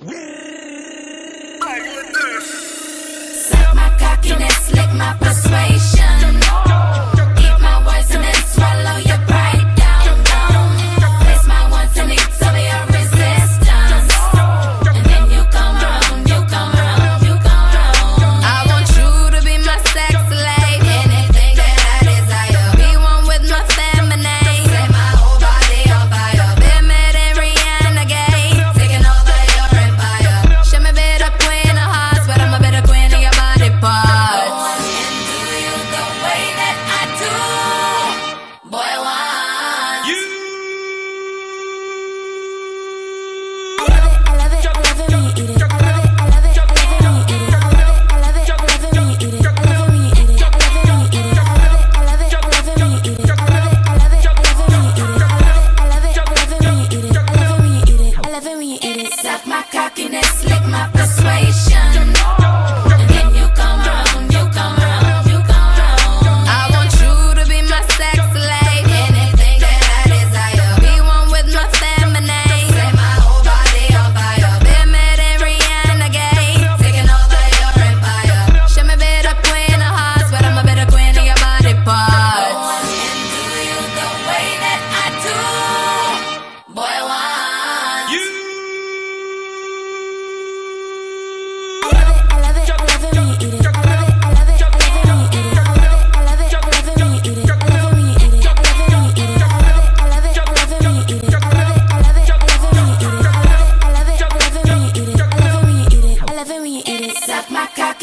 Suck my cockiness, lick my persuasion. cockiness, lick my persuasion. up my cock